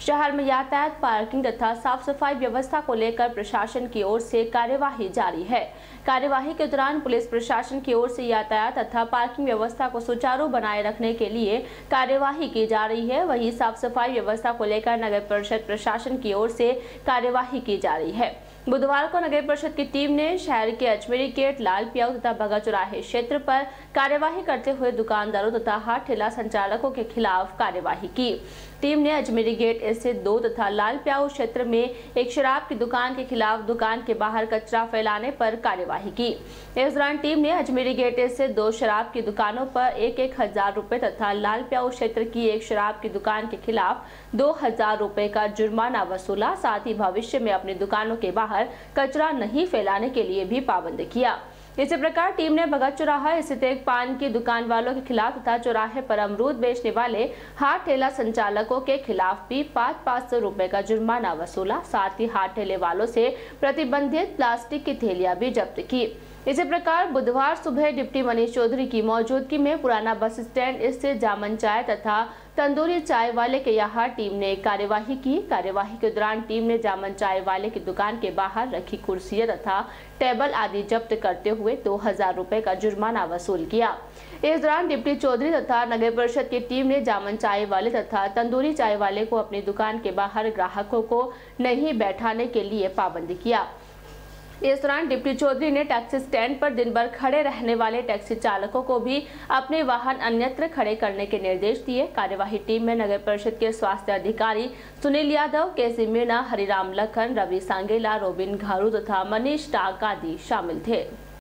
शहर में यातायात, पार्किंग तथा साफ़ सफ़ाई व्यवस्था को लेकर प्रशासन की ओर से कार्यवाही जारी है। कार्यवाही के दौरान पुलिस प्रशासन की ओर से यातायात तथा पार्किंग व्यवस्था को सुचारू बनाए रखने के लिए कार्यवाही की जा रही है। वही साफ़ सफ़ाई व्यवस्था को लेकर नगर परिषद प्रशासन की ओर से कार्यवाही की जा रही है। बुधवार को नगर परिषद की टीम ने शहर के अजमेरी गेट, लाल पियाऊ तथा भगा चौराहे क्षेत्र पर कार्यवाही करते हुए दुकानदारों तथा हाट ठेला संचालकों के खिलाफ कार्यवाही की। टीम ने अजमेरी गेट स्थित दो तथा लाल प्याऊ क्षेत्र में एक शराब की दुकान के खिलाफ दुकान के बाहर कचरा फैलाने पर कार्यवाही की। इस दौरान टीम ने अजमेरी गेट स्थित दो शराब की दुकानों पर एक एक हज़ार रूपए तथा लाल प्याऊ क्षेत्र की एक शराब की दुकान के खिलाफ दो हज़ार रूपए का जुर्माना वसूला। साथ ही भविष्य में अपनी दुकानों के बाहर कचरा नहीं फैलाने के लिए भी पाबंद किया। इसी प्रकार टीम ने भगत चौराहा स्थित एक पान की दुकान वालों के खिलाफ तथा चौराहे पर अमरूद बेचने वाले हाट ठेला संचालकों के खिलाफ भी पाँच पाँच सौ रूपए का जुर्माना वसूला। साथ ही हाट ठेले वालों से प्रतिबंधित प्लास्टिक की थैलियाँ भी जब्त की। इसी प्रकार बुधवार सुबह डिप्टी मनीष चौधरी की मौजूदगी में पुराना बस स्टैंड स्थित जामन चाय तथा तंदूरी चाय वाले के यहाँ टीम ने कार्यवाही की। कार्यवाही के दौरान टीम ने जामन चाय वाले की दुकान के बाहर रखी कुर्सियाँ तथा टेबल आदि जब्त करते हुए दो हज़ार रूपए का जुर्माना वसूल किया। इस दौरान डिप्टी चौधरी तथा नगर परिषद की टीम ने जामन चाय वाले तथा तंदूरी चाय वाले को अपनी दुकान के बाहर ग्राहकों को नहीं बैठाने के लिए पाबंद किया। इस दौरान डिप्टी चौधरी ने टैक्सी स्टैंड पर दिन भर खड़े रहने वाले टैक्सी चालकों को भी अपने वाहन अन्यत्र खड़े करने के निर्देश दिए। कार्यवाही टीम में नगर परिषद के स्वास्थ्य अधिकारी Sunil Yadav K C Meena, Hariram Lakhan, Ravi Sangela, Robin Gharu तथा मनीष टाक आदि शामिल थे।